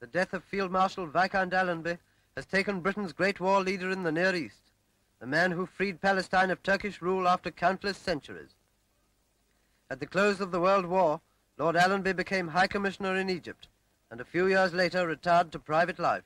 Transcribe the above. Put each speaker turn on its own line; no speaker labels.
the death of Field Marshal Viscount Allenby has taken Britain's great war leader in the Near East, the man who freed Palestine of Turkish rule after countless centuries. At the close of the World War, Lord Allenby became High Commissioner in Egypt, and a few years later retired to private life.